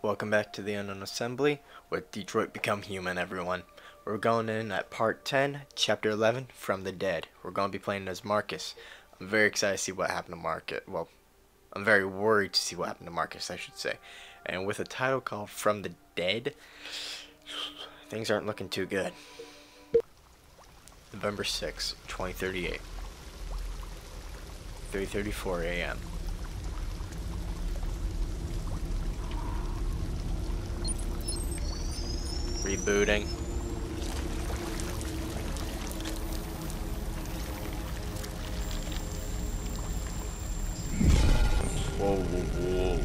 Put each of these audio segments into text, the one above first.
Welcome back to the Unknown Assembly with Detroit Become Human, everyone. We're going in at part 10, chapter 11, From the Dead. We're going to be playing as Markus. I'm very excited to see what happened to Markus. Well, I'm very worried to see what happened to Markus, I should say. And with a title called From the Dead, things aren't looking too good. November 6, 2038. 3.34 a.m. Rebooting. Whoa, whoa, whoa.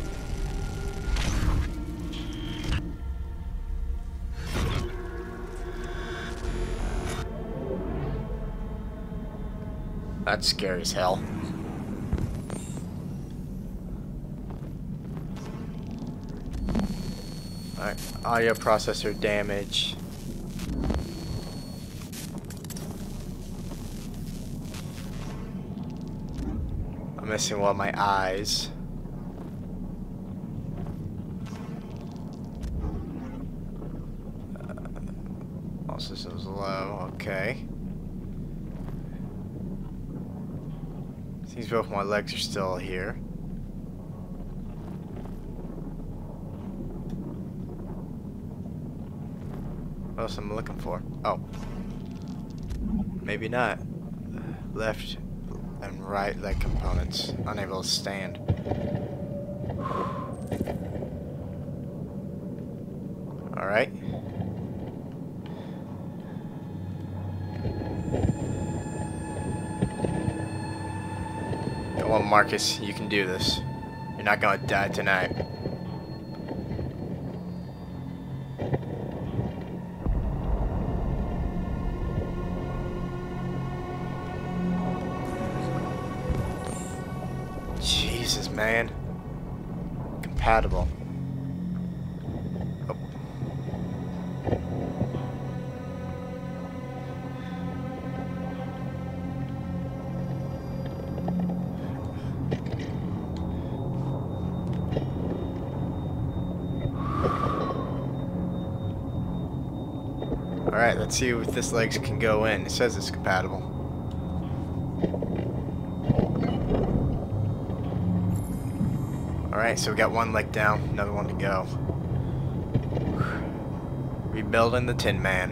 That's scary as hell. Alright, audio processor damage. I'm missing one of my eyes. Uh, all systems low, okay. Seems both my legs are still here. What else am I looking for? Oh. Maybe not. Left and right leg components. Unable to stand. Alright. Come on, Markus. You can do this. You're not gonna die tonight. Man. Compatible. Alright, let's see if this legs can go in. It says it's compatible. Alright, so we got one leg down, another one to go. Rebuilding the Tin Man.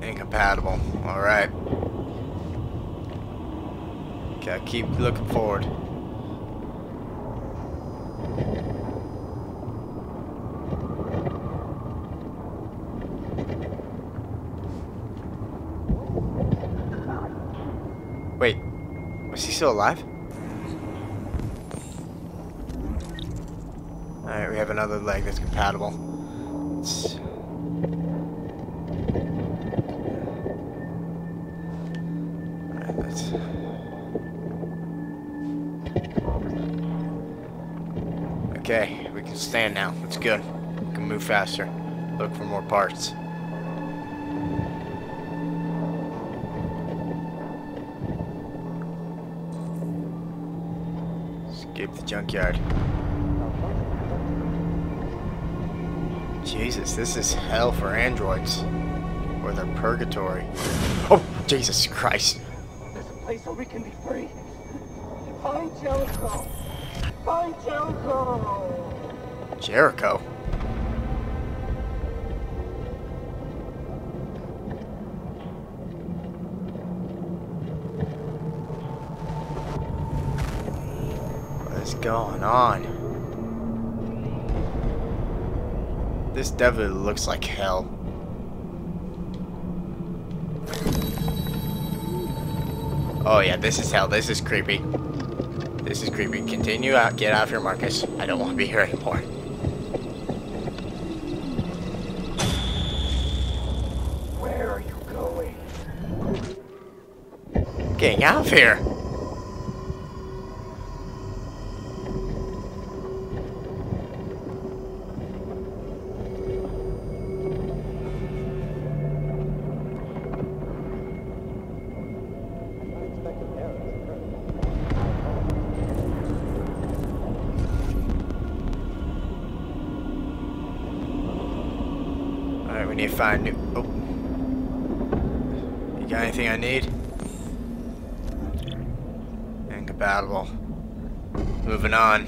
Incompatible. Alright. Okay, keep looking forward. Still alive? Alright, we have another leg that's compatible. Let's... Okay, we can stand now. That's good. We can move faster. Look for more parts. The junkyard. Jesus, this is hell for androids. Or their purgatory. Oh, Jesus Christ. There's a place where we can be free. Find Jericho. Find Jericho. Jericho. Is going on? This definitely looks like hell. Oh yeah, this is hell. This is creepy. This is creepy. Continue out. Get out of here, Markus. I don't want to be here anymore. Where are you going? Getting out of here. Need find new. Oh. You got anything I need? Incompatible. Moving on.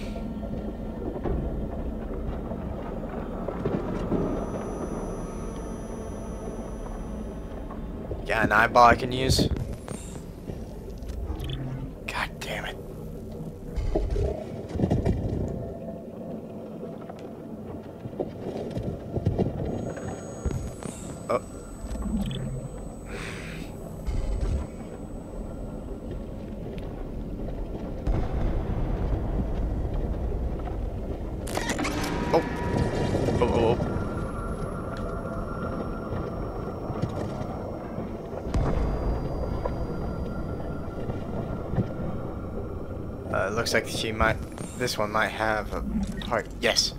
Got an eyeball I can use? God damn it. Oh. Oh. Oh, oh, oh. Uh, it looks like she might, this one might have a heart. Yes.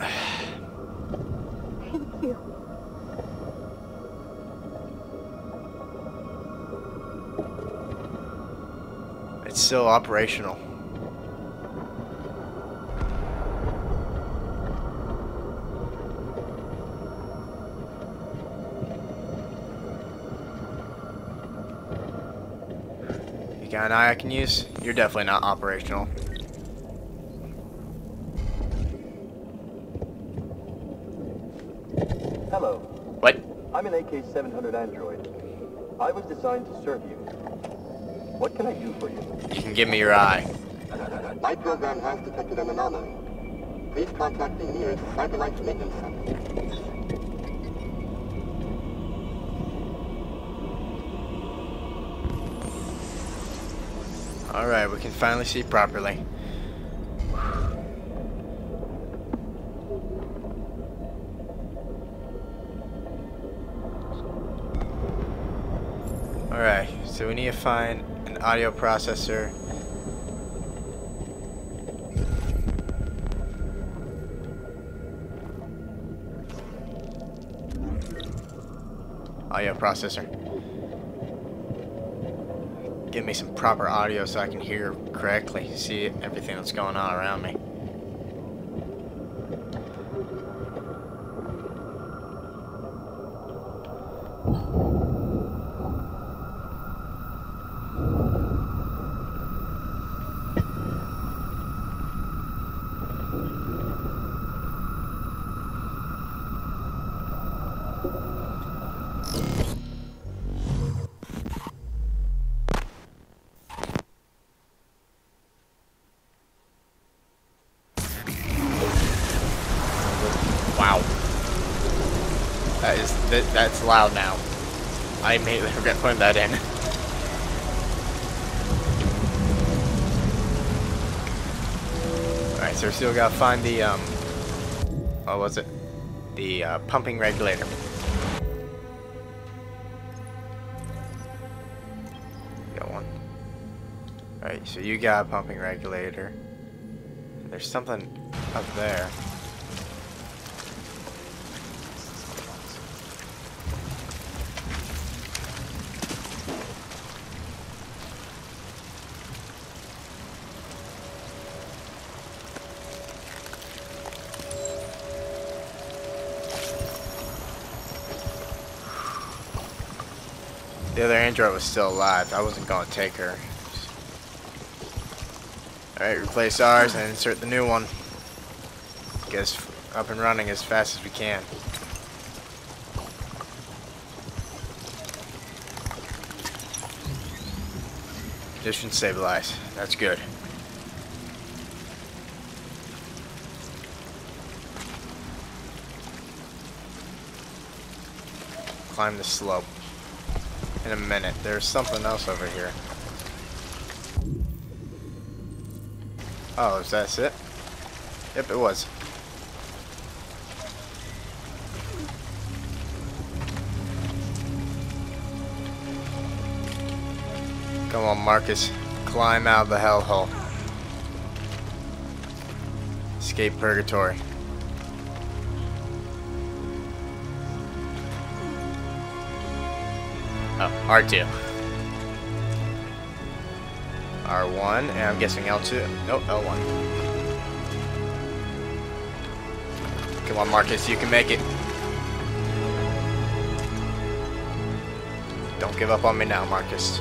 It's still operational. Got an eye I can use? You're definitely not operational. Hello, What? I'm an AK-700 android. I was designed to serve you. What can I do for you? You can give me your eye. My program has detected an anomaly. Please contact the nearest satellite maintenance center. Alright, we can finally see properly. Alright, so we need to find an audio processor. Audio processor give me some proper audio so I can hear correctly, see everything that's going on around me. Wow. That is that, that's loud now. I immediately regret putting that in. Alright, so we still gotta find the um what was it? The uh, pumping regulator. Got one. Alright, so you got a pumping regulator. There's something up there. The other android was still alive. I wasn't going to take her. Alright, replace ours and insert the new one. Get us up and running as fast as we can. Condition stabilize. That's good. Climb the slope in a minute. There's something else over here. Oh, is that it? Yep, it was. Come on, Markus. Climb out of the hellhole. Escape purgatory. R2. R1, and I'm guessing L2. Nope, L1. Come on, Markus, you can make it. Don't give up on me now, Markus.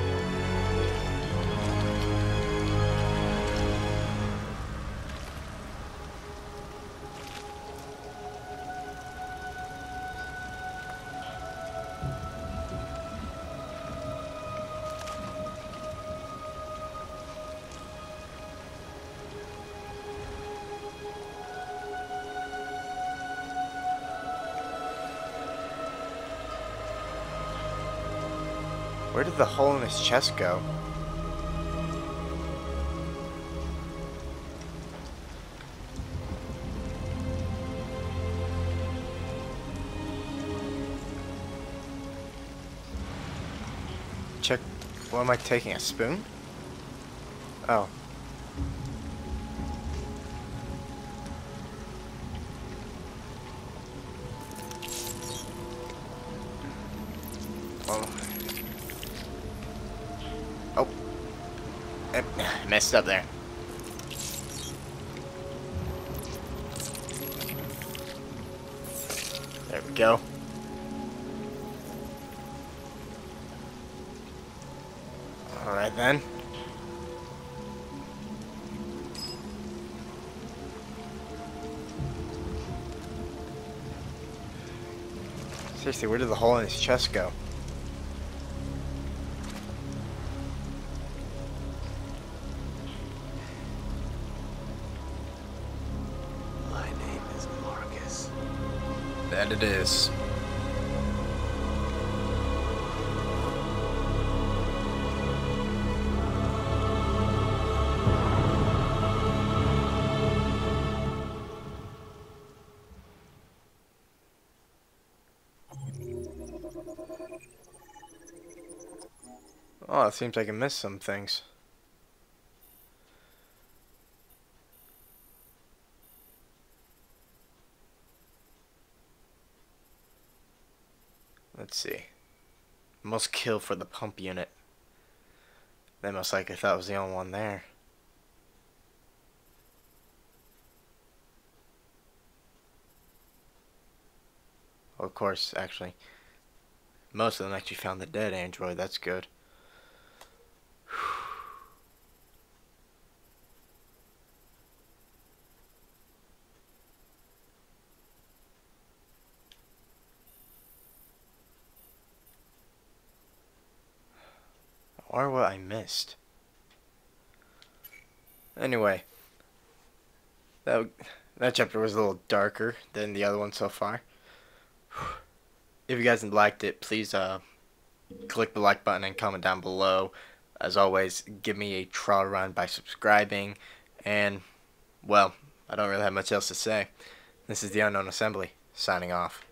Where did the hole in his chest go? Check. What am I taking? A spoon? Oh. Oh. Eh, Messed up there. There we go. Alright then. Seriously, where did the hole in his chest go? It is. Oh, it seems like I missed some things. Let's see. Must kill for the pump unit. They most likely thought was the only one there. Of course, actually. Most of them actually found the dead android. That's good. Or what I missed. Anyway, that that chapter was a little darker than the other one so far. If you guys liked it, please uh, click the like button and comment down below. As always, give me a trial run by subscribing. And, well, I don't really have much else to say. This is the Unknown Assembly, signing off.